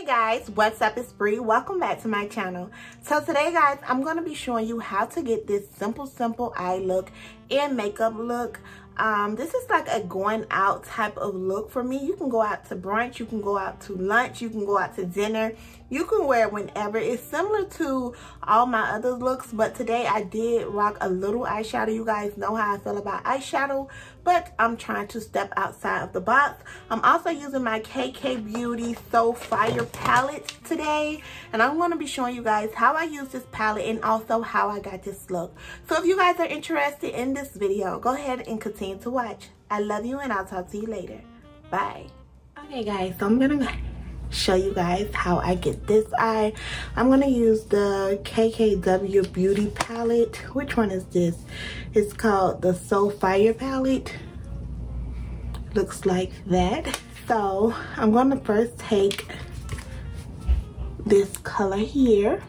Hey guys, what's up? It's Bree. Welcome back to my channel. So today guys, I'm going to be showing you how to get this simple, simple eye look and makeup look um, this is like a going out type of look for me. You can go out to brunch, you can go out to lunch, you can go out to dinner. You can wear it whenever. It's similar to all my other looks, but today I did rock a little eyeshadow. You guys know how I feel about eyeshadow, but I'm trying to step outside of the box. I'm also using my KKW Beauty So Fire palette today, and I'm going to be showing you guys how I use this palette and also how I got this look. So if you guys are interested in this video, go ahead and continue to watch. I love you and I'll talk to you later. Bye. Okay guys, so I'm gonna show you guys how I get this eye. I'm gonna use the KKW Beauty palette. Which one is this? It's called the So Fire palette. Looks like that. So I'm gonna first take this color here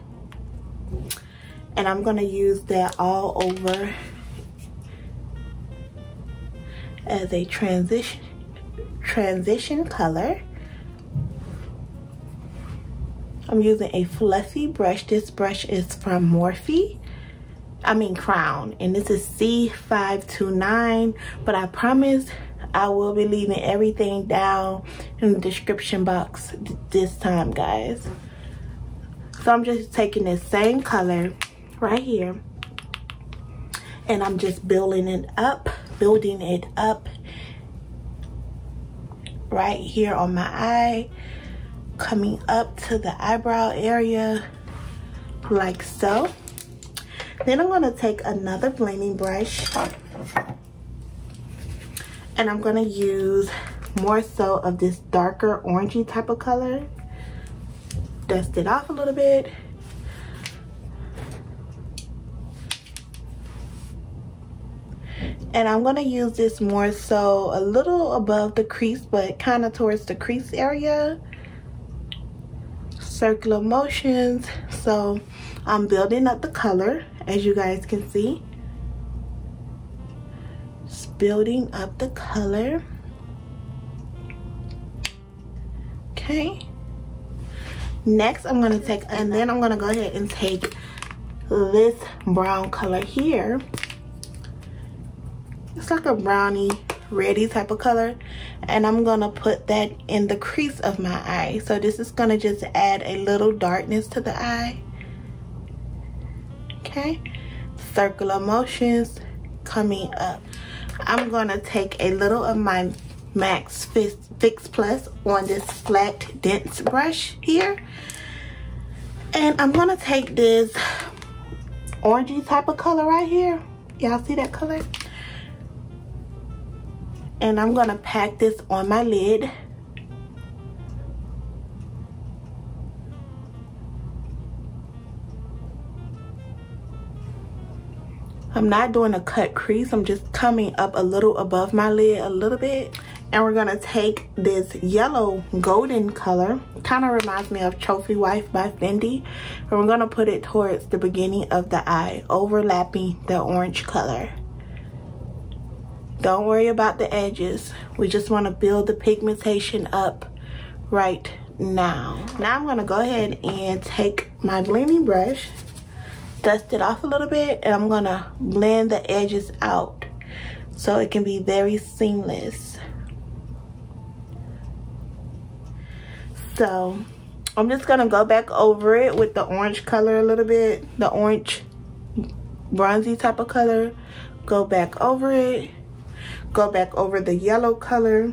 and I'm gonna use that all over as a transition transition color. I'm using a fluffy brush. This brush is from Morphe. I mean Crown. And this is C529. But I promise I will be leaving everything down in the description box this time, guys. So I'm just taking the same color right here. And I'm just building it up building it up right here on my eye coming up to the eyebrow area like so. Then I'm going to take another blending brush and I'm going to use more so of this darker orangey type of color. Dust it off a little bit. And I'm going to use this more so a little above the crease but kind of towards the crease area circular motions. So I'm building up the color as you guys can see. Just building up the color. Okay. Next I'm to take and then I'm to go ahead and take this brown color here. It's like a brownie ready type of color and I'm gonna put that in the crease of my eye. So this is gonna just add a little darkness to the eye. Okay? Circular motions coming up. I'm gonna take a little of my Max Fix Plus on this flat dense brush here. And I'm gonna take this orangey type of color right here. Y'all see that color and I'm gonna pack this on my lid. I'm not doing a cut crease I'm just coming up a little above my lid a little bit. And we're gonna take this yellow golden color kind of reminds me of trophy wife by Fenty. And we're gonna put it towards the beginning of the eye overlapping the orange color don't worry about the edges. We just want to build the pigmentation up right now. Now I'm going to go ahead and take my blending brush, dust it off a little bit, and I'm going to blend the edges out so it can be very seamless. So I'm just going to go back over it with the orange color a little bit, the orange bronzy type of color. Go back over it go back over the yellow color.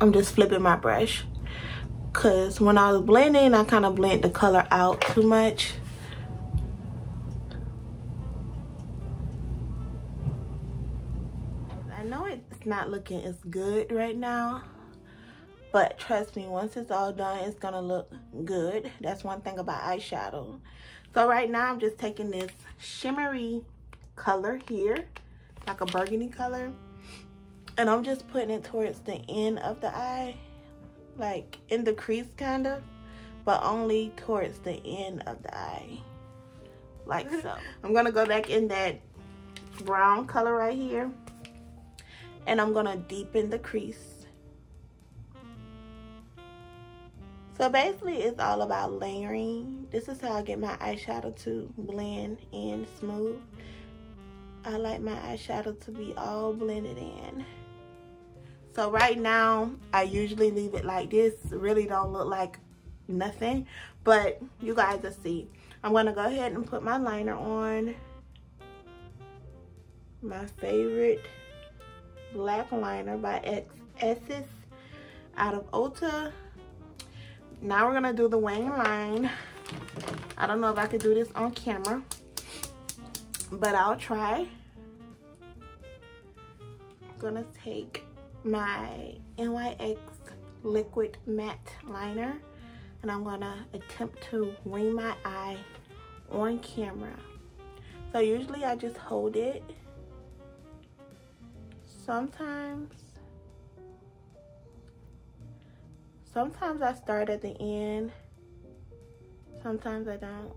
I'm just flipping my brush. Because when i was blending i kind of blend the color out too much. I know it's not looking as good right now but trust me once it's all done it's gonna look good. That's one thing about eyeshadow. So right now i'm just taking this shimmery color here like a burgundy color. And I'm just putting it towards the end of the eye, like in the crease kind of, but only towards the end of the eye, like so. I'm gonna go back in that brown color right here, and I'm gonna deepen the crease. So basically it's all about layering. This is how I get my eyeshadow to blend in smooth. I like my eyeshadow to be all blended in. So right now, I usually leave it like this. really don't look like nothing, but you guys will see. I'm gonna go ahead and put my liner on. My favorite black liner by NYX out of Ulta. Now we're gonna do the wing line. I don't know if I could do this on camera, but I'll try. Gonna take my NYX liquid matte liner and I'm gonna attempt to wing my eye on camera. So usually I just hold it. Sometimes Sometimes I start at the end. Sometimes I don't.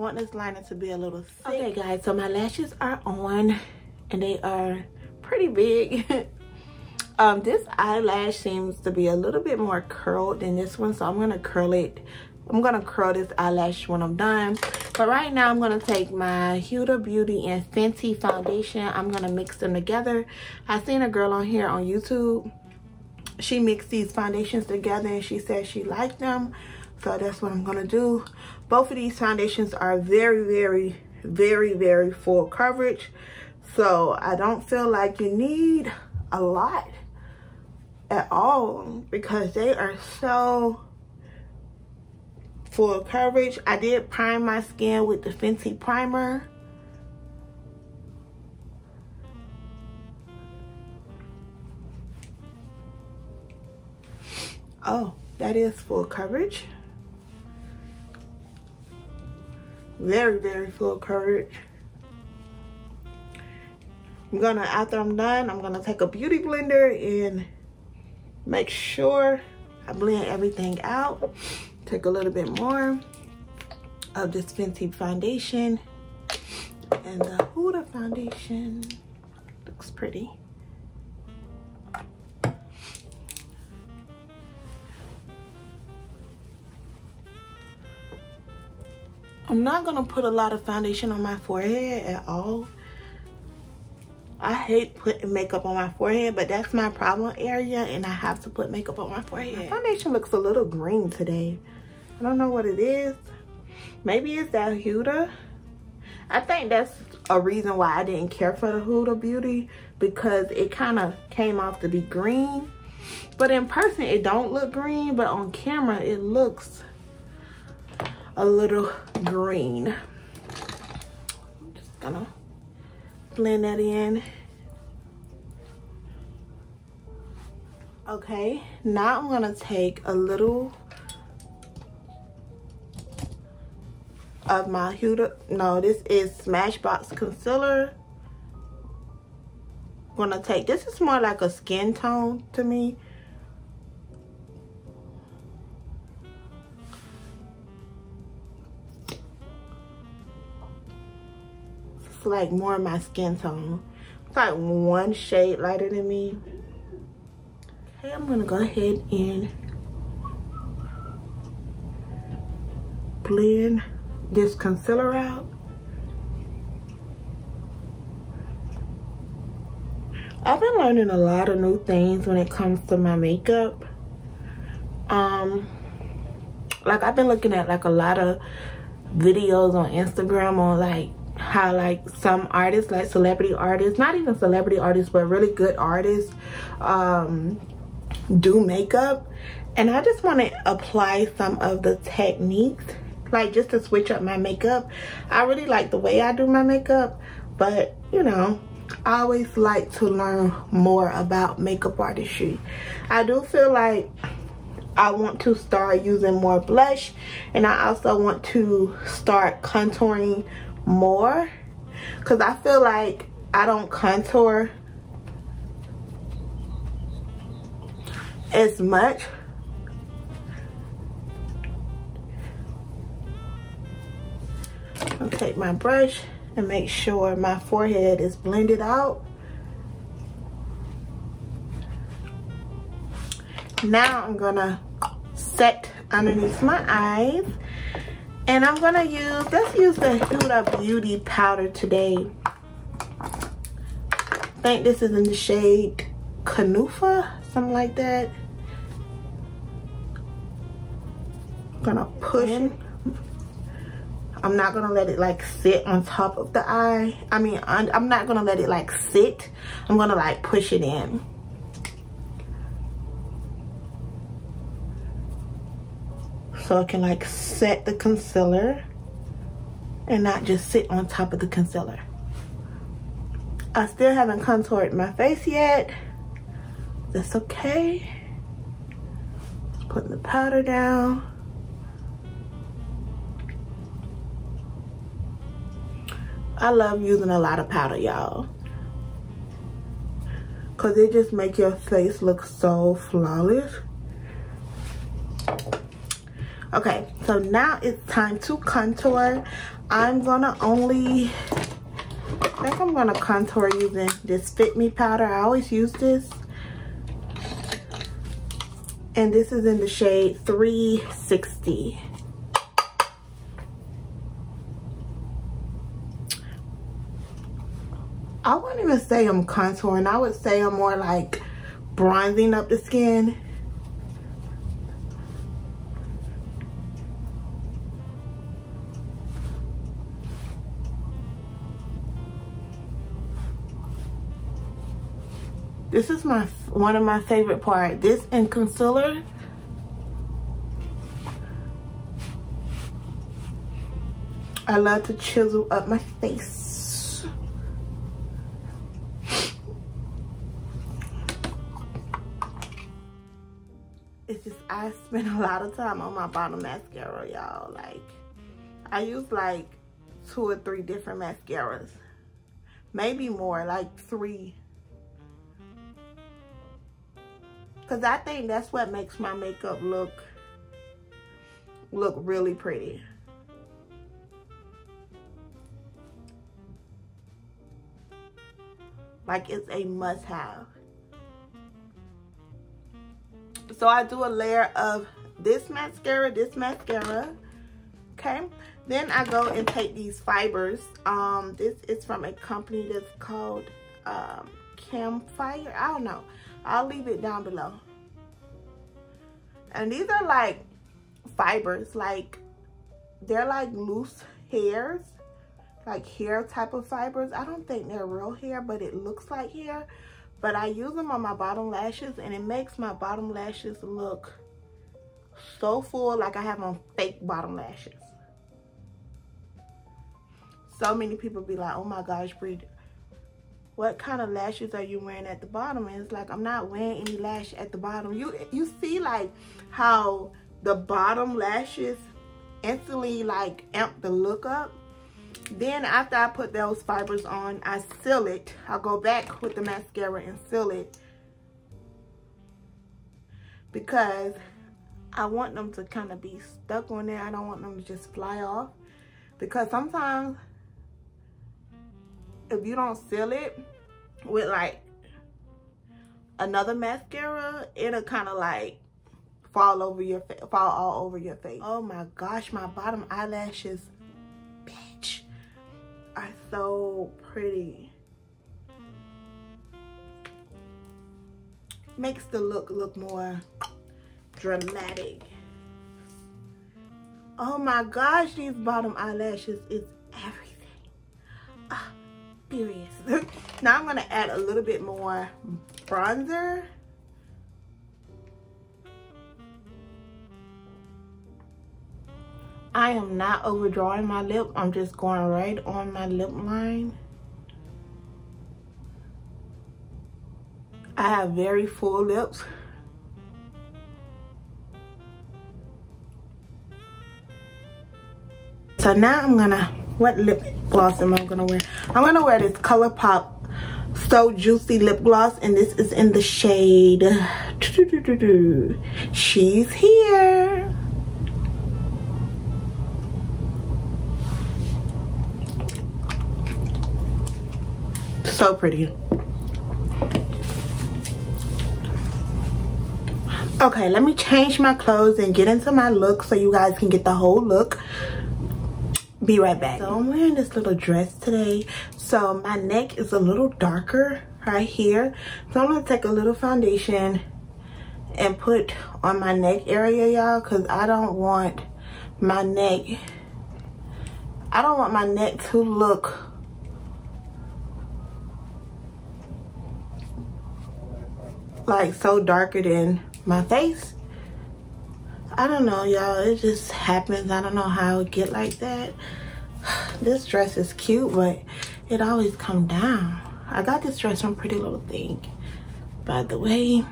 Want this liner to be a little thick. Okay guys, so my lashes are on and they are pretty big. um, this eyelash seems to be a little bit more curled than this one, so I'm gonna curl it I'm gonna curl this eyelash when I'm done. But right now I'm gonna take my Huda Beauty and Fenty foundation. I'm gonna mix them together. I seen a girl on here on YouTube. She mixed these foundations together and she said she liked them. So that's what I'm gonna do. Both of these foundations are very, very, very, very full coverage. So I don't feel like you need a lot at all because they are so full coverage. I did prime my skin with the Fenty primer. Oh, that is full coverage. Very, very full coverage. I'm gonna, after I'm done, I'm gonna take a beauty blender and make sure I blend everything out. Take a little bit more of this Fenty foundation and the Huda foundation. Looks pretty. I'm not gonna put a lot of foundation on my forehead at all. I hate putting makeup on my forehead, but that's my problem area and I have to put makeup on my forehead. My foundation looks a little green today. I don't know what it is. Maybe it's that Huda. I think that's a reason why I didn't care for the Huda Beauty because it kind of came off to be green. But in person, it don't look green, but on camera, it looks a little green. I'm just gonna blend that in. Okay, now I'm gonna take a little of my Huda. No, this is Smashbox Concealer. I'm gonna take, this is more like a skin tone to me. Like more of my skin tone. It's like one shade lighter than me. Okay, I'm gonna go ahead and blend this concealer out. I've been learning a lot of new things when it comes to my makeup. Um, like I've been looking at like a lot of videos on Instagram on like how like some artists like celebrity artists not even celebrity artists but really good artists um do makeup. And I just want to apply some of the techniques like just to switch up my makeup. I really like the way i do my makeup but you know i always like to learn more about makeup artistry. I do feel like i want to start using more blush and i also want to start contouring more? Because i feel like i don't contour as much. I'll take my brush and make sure my forehead is blended out. Now I'm gonna set underneath my eyes and I'm gonna use, let's use the Huda Beauty powder today. I think this is in the shade Kunafa, something like that. I'm gonna push it. I'm not gonna let it like sit on top of the eye. I mean, I'm not gonna let it like sit. I'm gonna like push it in. So I can like set the concealer and not just sit on top of the concealer. I still haven't contoured my face yet. That's okay. Putting the powder down. I love using a lot of powder, y'all. Because it just make your face look so flawless. Okay, so now it's time to contour. I'm gonna only, I think I'm gonna contour using this Fit Me powder. I always use this. And this is in the shade 360. I wouldn't even say I'm contouring. I would say I'm more like bronzing up the skin. This is my one of my favorite part. This and concealer. I love to chisel up my face. It's just, I spend a lot of time on my bottom mascara, y'all. Like, I use like two or three different mascaras. Maybe more, like three. Because I think that's what makes my makeup look, look really pretty. Like, it's a must-have. So I do a layer of this mascara, this mascara, okay? Then I go and take these fibers. Um, this is from a company that's called um, Campfire. I don't know. I'll leave it down below. And these are like fibers, like they're like loose hairs, like hair type of fibers. I don't think they're real hair, but it looks like hair. But I use them on my bottom lashes and it makes my bottom lashes look so full like I have on fake bottom lashes. So many people be like, oh my gosh, Bree, what kind of lashes are you wearing at the bottom? And it's like, I'm not wearing any lash at the bottom. You, you see like how the bottom lashes instantly like amp the look up? Then after I put those fibers on, I seal it. I'll go back with the mascara and seal it. Because I want them to kind of be stuck on there. I don't want them to just fly off. Because sometimes if you don't seal it with like another mascara, it'll kind of like fall over your fall all over your face. Oh my gosh, my bottom eyelashes bitch, are so pretty. Makes the look look more dramatic. Oh my gosh, these bottom eyelashes is everything. Now I'm gonna add a little bit more bronzer. I am not overdrawing my lip. I'm just going right on my lip line. I have very full lips. So now I'm gonna, what lip gloss am I going to wear? I'm going to wear this ColourPop So Juicy Lip Gloss. And this is in the shade... She's here. So pretty. Okay, let me change my clothes and get into my look so you guys can get the whole look. Be right back. So I'm wearing this little dress today. So my neck is a little darker right here. So I'm gonna take a little foundation and put on my neck area, y'all, because I don't want my neck, I don't want my neck to look like so darker than my face. I don't know, y'all. It just happens. I don't know how it get like that. This dress is cute, but it always come down. I got this dress from Pretty Little Thing. By the way,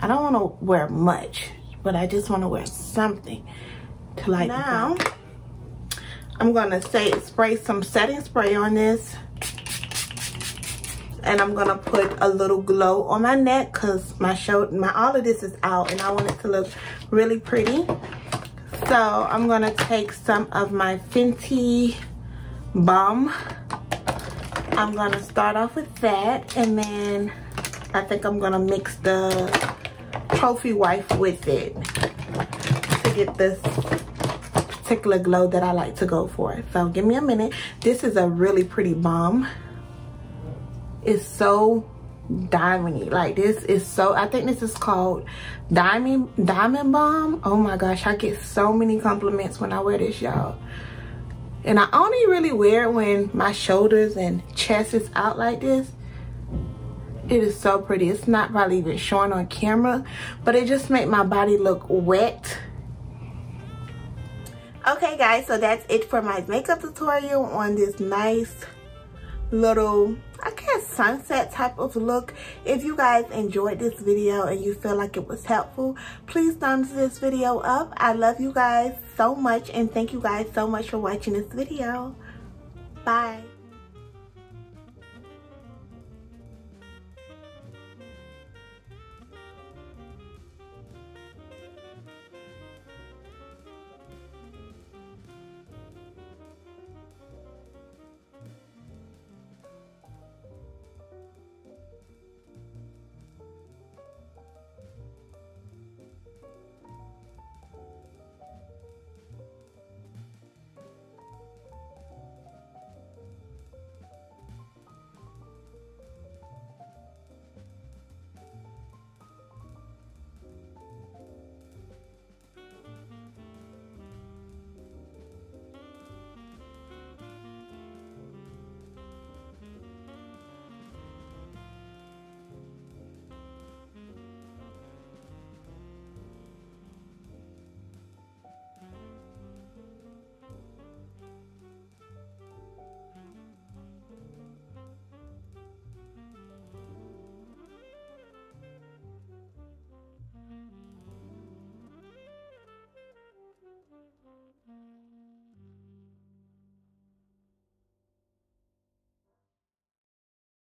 I don't want to wear much, but I just want to wear something to like now. I'm gonna say spray some setting spray on this and I'm gonna put a little glow on my neck because my show my all of this is out and I want it to look really pretty. So I'm gonna take some of my Fenty balm. I'm gonna start off with that and then I think I'm gonna mix the trophy wife with it to get this particular glow that I like to go for. So give me a minute. This is a really pretty balm is so diamondy. Like this is so i think this is called diamond Diamond Bomb oh my gosh i get so many compliments when i wear this y'all. And i only really wear it when my shoulders and chest is out like this. It is so pretty. It's not probably even showing on camera but it just make my body look wet. Okay guys so that's it for my makeup tutorial on this nice little I guess sunset type of look. If you guys enjoyed this video and you feel like it was helpful, please thumbs this video up. I love you guys so much and thank you guys so much for watching this video. Bye.